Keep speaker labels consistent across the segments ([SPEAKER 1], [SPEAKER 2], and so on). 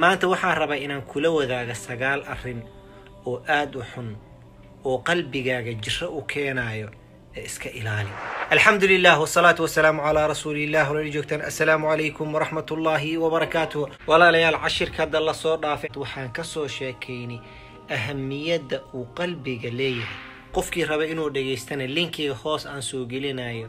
[SPEAKER 1] maanta waxaan rabaa inaan kula wadaaga sagaal arrin oo aad u xun oo qalbigaaga jiro u keenaayo ee iska ilaali. Alxamdu lilah wsalaatu wasalaamu calaa rasuuliillah walala joogtaan assalaamu calaykum waraxmat ullaahi wabarakaatuh. Walaalayaal cashirka hadda la soo dhaafay waxaan ka soo sheekaynay ahamiyadda uu qalbiga leeyahay. Qofkii raba inuu dhegaystana linkiga hoos aan soo gelinayo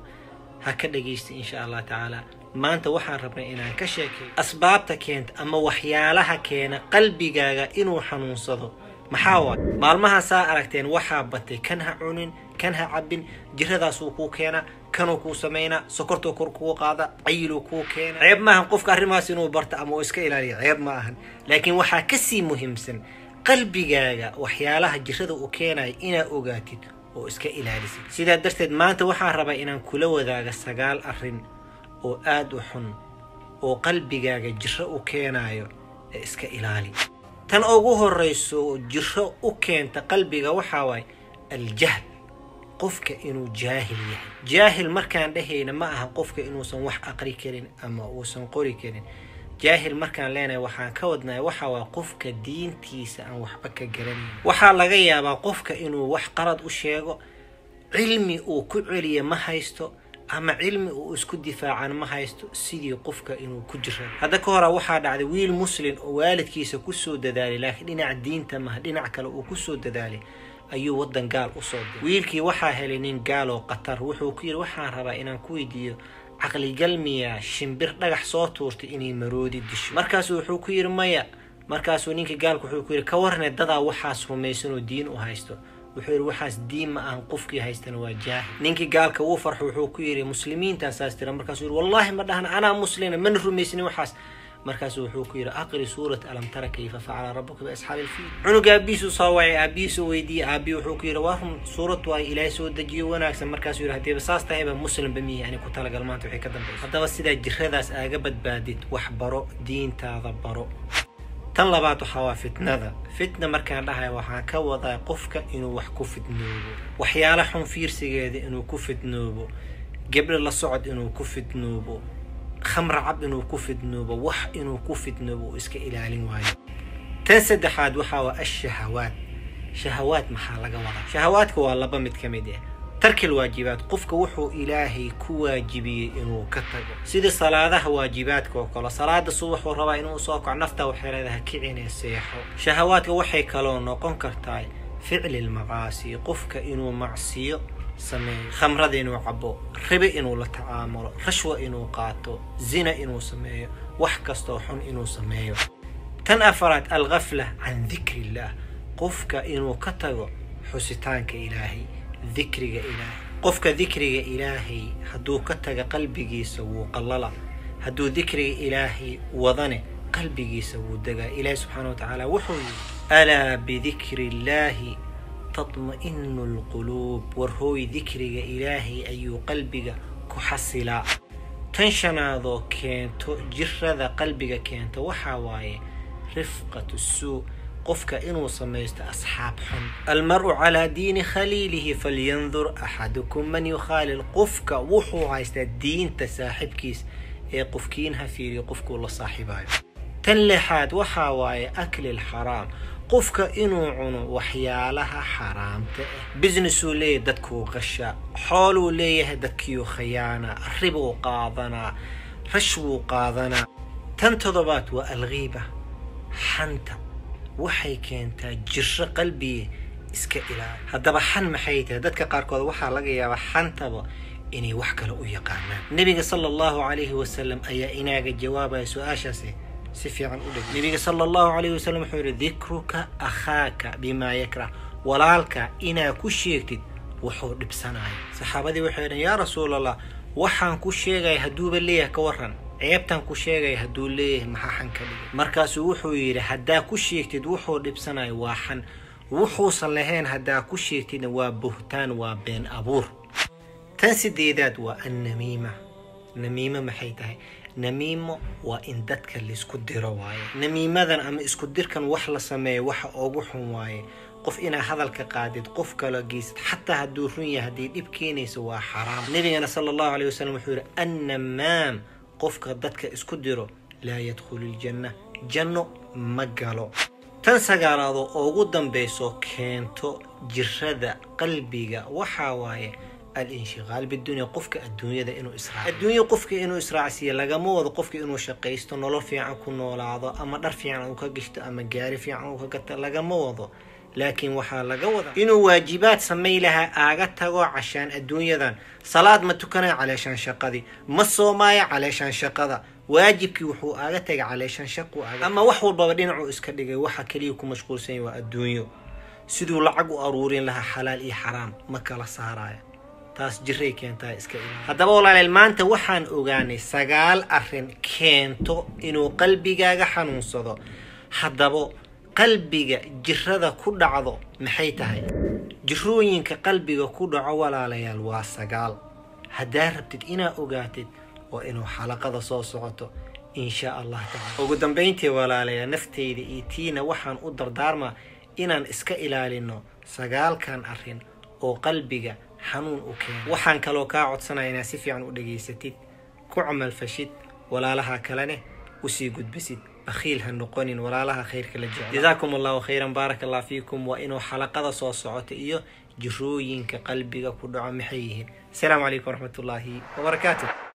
[SPEAKER 1] ha ka dhegaysta insha allah tacaala maanta waxaan rabnay inaan ka sheekay asbaabta keenta ama waxyaalaha keena qalbigaaga inuu xanuunsado. Maxaa waay? Maalmaha saa aragteen waxaa batay kan ha cunin kan ha cabin jiradaasuu kuu keena kanuu kuu samaynaa sokortuu kor kuu qaada cayiluu kuu keena. Ceeb maahan qofka arrimahaas inuu barta ama uu iska ilaaliyo ceeb ma ahan. Laakiin waxaa ka sii muhiimsan qalbigaaga waxyaalaha jirada uu keenaya inaa ogaatid oo iska ilaalisid. Sidaa darteed maanta waxaan rabaa inaan kula wadaaga sagaal arrin oo aad u xun oo qalbigaaga jiro u keenayo ee iska ilaali. Tan ugu horayso jiro u keenta qalbiga waxaa waaye aljahl qofka inuu jaahil yahay. Jaahil markaan dhehayna ma aha qofka inuusan wax aqri karin ama uusan qori karin. Jaahil markaan leenahay waxaan ka wadnaya waxaa waa qofka diintiisa aan waxba ka garanayn. Waxaa laga yaabaa qofka inuu wax qalad u sheego cilmi uu ku celiya ma haysto ama cilmi uu isku difaacan ma haysto sidii qofka inuu ku jira hadda ka hora waxaa dhacday wiil muslin oo waalidkiisa ku soo dadaalay laakiin dhinac diinta maha dhinac kale uu ku soo dadaalay ayuu wadan gaal u soo diray. Wiilkii waxaa helay nin gaal oo qatar wuxuu ku yidhi waxaan rabaa inaan ku weydiiyo caqligal miyaa shimbir dhagax soo tuurtay inay maroodi disho. Markaasu wuxuu ku yidhi maya. Markaasuu ninka gaalka wuxuu ku yidhi ka warne dadaa waxaas rumaysan oo diin u haysto wuxuu yidhi waxaas diin ma ahan qofkii haystana waa jaahil ninkii gaalka wuu farxo wuxuu ku yidhi muslimiintaan saas tira. Markaasuu yidhi wallaahi ma dhahna anaa muslina mana rumaysnin waxaas. Markaasuu wuxuu ku yidhi aqri suurat alam tara kayfa facala rabuka biasxaabi ilfiil cunug aabihiisuu soo wacay aabihiisuu weydiiyey aabihi wuxuu ku yidhi waa run suurad waa ilaahay soo dejiyo wanaagsan. Markaasuu yidhi haddiiba saas tahayba muslimba mihi ani ku talagal maanta wixii ka dambaysa haddaba sidaa jiradaas aaga badbaadid wax baro diintaada baro tan labaad waxaa waa fitnada. Fitna markaan dhahay waxaan ka wadaa qofka inuu wax ku fitnoobo. Waxyaala xun fiirsigeeda inuu ku fitnoobo. Gebdho la socod inuu ku fitnoobo. Khamra cab inuu ku fidnoobo wax inuu ku fidnoobo uu iska ilaalin waayo. Tan saddexaad waxaa waa ashahawaad shahawaad maxaa laga wadaa? Shahawaadka waa laba mid ka mid ah tarkil waajibaad qofka wuxuu ilaahay ku waajibiyey inuu ka tago. Sida salaadaha waajibaadka oo kale salaada subaxuu rabaa inuu soo kaco nafta waxay leedahay kicine seexo. Shahawaadka waxay kaloo noqon kartaa ficli lmaqaasi qofka inuu macsiyo sameeyo. Khamrada inuu cabo ribe inuu la tacaamulo rashwa inuu qaato zina inuu sameeyo wax kastoo xun inuu sameeyo. Tan afaraad alghafla can dikri illaah qofka inuu ka tago xusitaanka ilaahay dikriga ilaahay. Qofka dikriga ilaahay hadduu ka taga qalbigiisa wuu qallala. Hadduu dikriga ilaahay wadane qalbigiisa wuu degaa. Ilaahi subxaana wa tacaala wuxuu yidhi alaa bidikri illaahi tatma'inu alquluub war hooy dikriga ilaahay ayuu qalbiga ku xasilaa tan shanaadoo keento jirada qalbiga keento waxaa waaye rifqatu suu qofka inuu samaysto asxaab xun. Almaru calaa diini khaliilihi falyandur axadukum man yukhaalil qofka wuxuu haystaa diinta saaxibkiis ee qofkiin ha fiiriyo qofkuu la saaxiibayo tan lixaad waxaa waaye akli lxaraam qofka inuu cuno waxyaalaha xaraamta ah businessuu leeyahay dadkuu qasha. Xooluu leeyahay dadkiiu khayaana. Ribuu qaadanaa. Rashwuu qaadanaa. Tan toddobaad waa alghiiba. Xanta waxay keentaa jiro qalbiga iska ilaali haddaba xan maxay tahay dadka qaarkood waxaa laga yaabaa xantaba inay wax kale u yaqaanaan. Nebiga sala allahu calayhi wasalam ayaa inaaga jawaabaya su'aashaasi. Si fiican u dheg nebiga sala allahu calayhi wasalam wuxuu yidhi dikruka akhaaka bimaa yakrah walaalka inaa ku sheegtid wuxuu dhibsanaya. Saxaabadii waxay dhaheen yaa rasuulallah waxaan ku sheegaya hadduuba leeyahay ka waran ceebtan ku sheegaya hadduu leeyahay maxaa xan ka dhigay? Markaasuu wuxuu yidhi haddaa ku sheegtid wuxuu dhibsanaya waa xan. Wuxuusan lahayn haddaa ku sheegtidna waa buhtaan waa been abuur. Tan sideedaad waa annamiima. Namiimo maxay tahay? Namiimo waa in dadka la isku diro waaye. Namiimadan ama isku dirkan wax la sameeyo waxa ugu xun waaye. Qof inaa hadalka qaadid qof kala geysad xataa hadduu run yahay haddii dhib keenayso waa xaraam. Nabigana sala allahu caleyh wasalam wuxuu yidhi annamaam qofka dadka isku diro laa yadkhulu ljanna janno ma galo. Tan sagaalaadoo ugu dambayso keento jirada qalbiga waxaa waaye al-inshiqaal bidunya qofka adduunyada inuu israac adduunya qofka inuu israacsiiyo lagama wado qofka inuu shaqaysto nolol fiican ku noolaado ama dhar fiican uu ka gishto ama gaari fiican uu ka gato lagama wado laakiin waxaa laga wadaa inuu waajibaad samay lahaa aaga tago cashaan adduunyadan. Salaad ma tukanaya caleeshaan shaqadii ma soomaayo caleeshaan shaqada. Waajibkii wuxuu aaga tagay caleeshaan shaqu ama wax walbaba dhinacuu iska dhigay. Waxa keliya ku mashquulsan yahy waa adduunyo. Siduu lacag u aruurin lahaa xalaal iyo xaraam ma kala saaraya taas jiray keentaa iska haddaba walaaleel maanta waxaan ogaanay sagaal arrin keento inuu qalbigaaga xanuunsado. Haddaba qalbiga jirada ku dhacdo maxay tahay? Jirooyinka qalbiga ku dhaco walaalayaal waa sagaal. Haddaa rabtid inaa ogaatid waa inuu xalaqada soo socoto insha allah tacala ugu dambayntii walaalayaal nafteyda iyo tiina waxaan u dardaarmaa inaan iska ilaalino sagaalkan arrin oo qalbiga xanuun u keena. Waxaan kaloo kaa codsanaya inaad si fiican u dhegaysatid ku camalfashid walaalaha kalene وسي قد بسيد بخيل هنقونين ولا لها خير كلا جعلا جزاكم الله خيرا. بارك الله فيكم. وإنو حلقة سوى صعوت إيو. جروين كقلبك كدعا محيهن السلام عليكم ورحمة الله وبركاته.